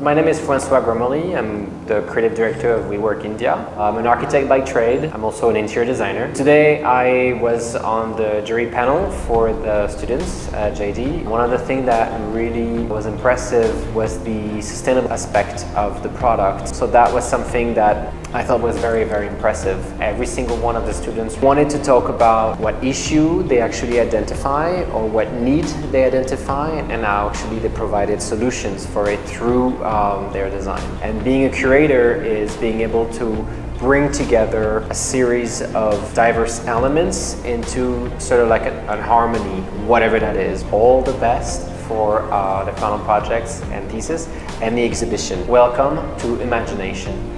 My name is Francois Gramoli. I'm the creative director of WeWork India. I'm an architect by trade. I'm also an interior designer. Today I was on the jury panel for the students at JD. One of the things that really was impressive was the sustainable aspect of the product. So that was something that I thought was very, very impressive. Every single one of the students wanted to talk about what issue they actually identify or what need they identify and how actually they provided solutions for it through um, their design. And being a curator is being able to bring together a series of diverse elements into sort of like a, a harmony, whatever that is. All the best for uh, the final projects and thesis and the exhibition. Welcome to Imagination.